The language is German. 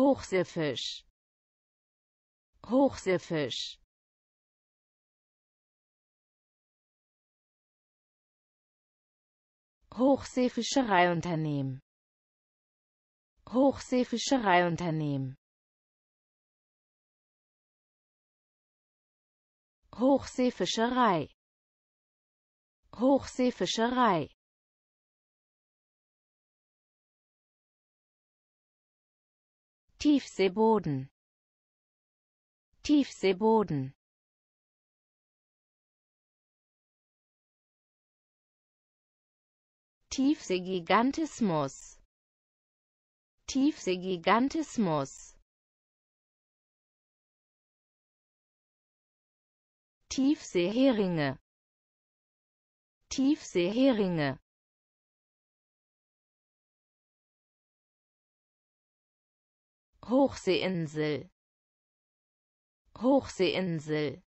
Hochseefisch. Hochseefisch. Hochseefischereiunternehmen. Hochseefischereiunternehmen. Hochseefischerei. Hochseefischerei Tiefseeboden. Tiefseeboden. Tiefseegigantismus. Tiefseegigantismus. Tiefseeheringe. Tiefseeheringe Hochseeinsel. Hochseeinsel